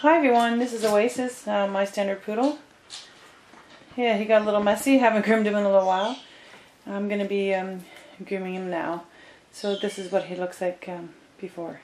Hi everyone, this is Oasis, uh, my standard poodle. Yeah, he got a little messy, haven't groomed him in a little while. I'm going to be um, grooming him now. So this is what he looks like um, before.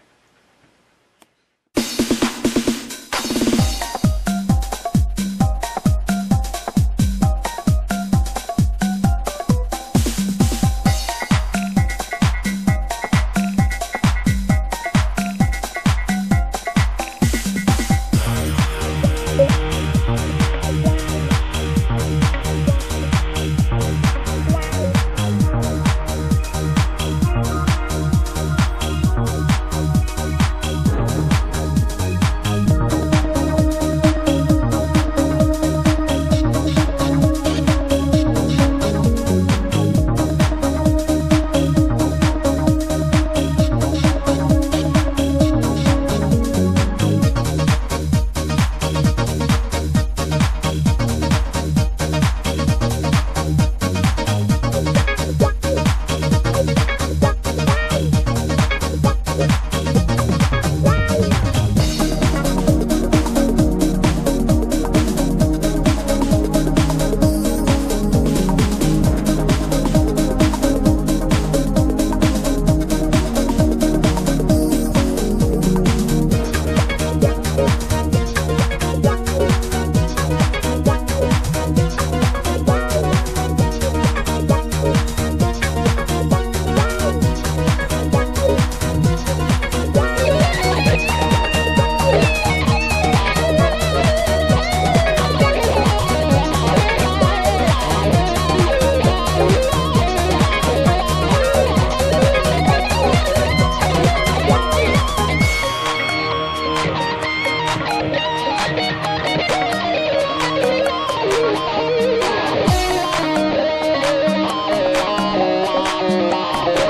Bye.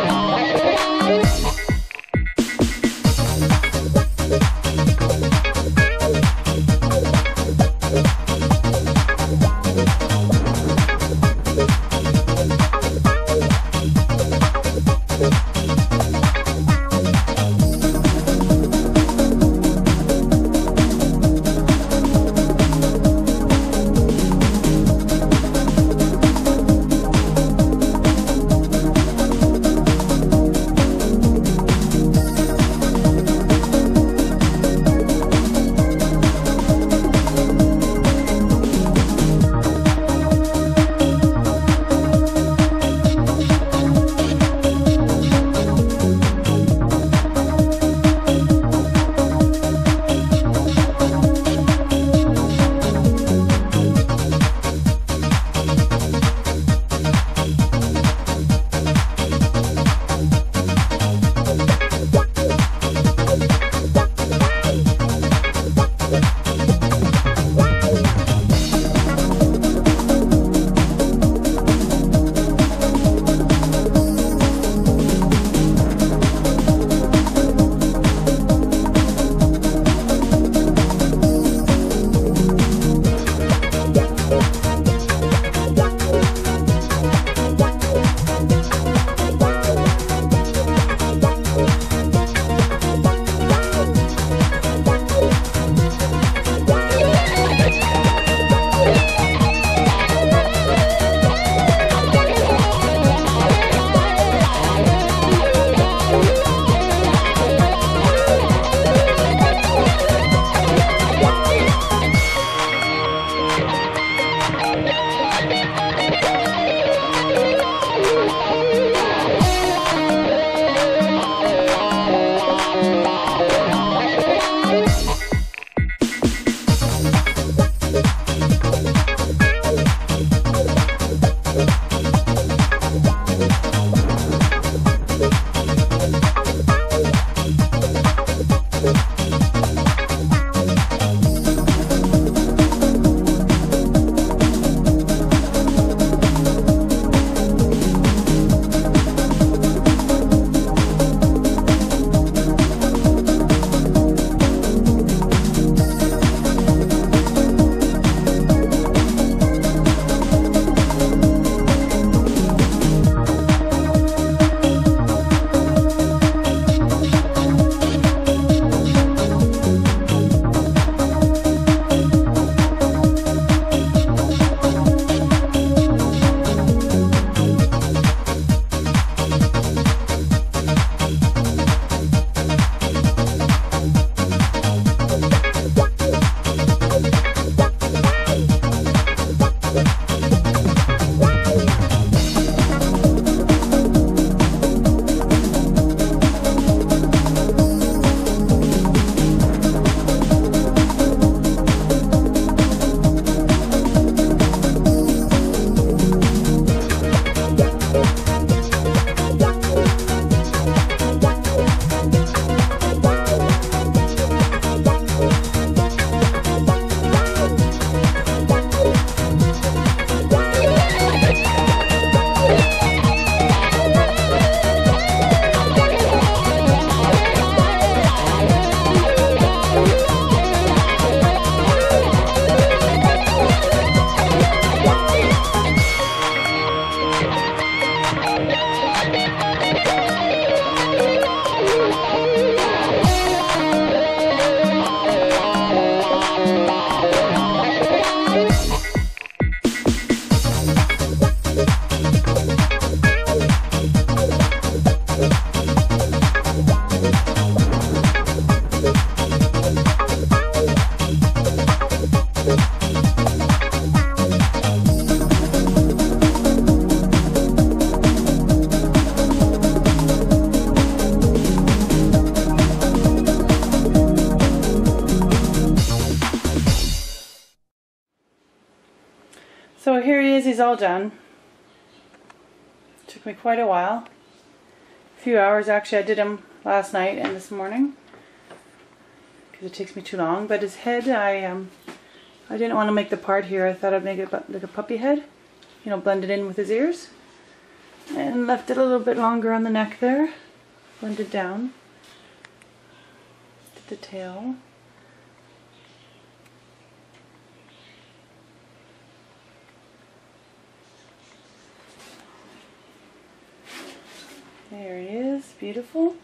Is, all done. Took me quite a while. A few hours actually. I did him last night and this morning because it takes me too long. But his head, I um, I didn't want to make the part here. I thought I'd make it like a puppy head, you know, blend it in with his ears, and left it a little bit longer on the neck there, blended down. Did the tail. There he is, beautiful.